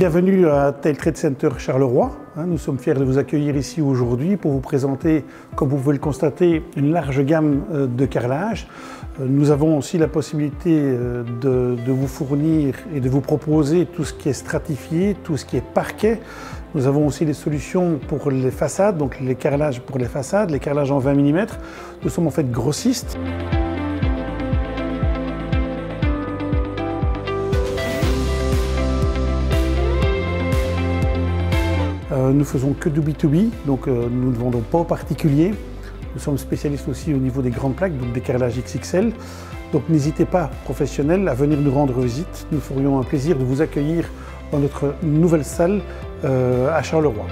Bienvenue à Tail Trade Center Charleroi. Hein, nous sommes fiers de vous accueillir ici aujourd'hui pour vous présenter, comme vous pouvez le constater, une large gamme euh, de carrelage. Euh, nous avons aussi la possibilité euh, de, de, vous fournir et de vous proposer tout ce qui est stratifié, tout ce qui est parquet. Nous avons aussi des solutions pour les façades, donc les carrelages pour les façades, les carrelages en 20 mm. Nous sommes en fait grossistes. Euh, nous faisons que du B2B, donc euh, nous ne vendons pas aux particuliers. Nous sommes spécialistes aussi au niveau des grandes plaques, donc des carrelages XXL. Donc n'hésitez pas, professionnels, à venir nous rendre visite. Nous ferions un plaisir de vous accueillir dans notre nouvelle salle euh, à Charleroi.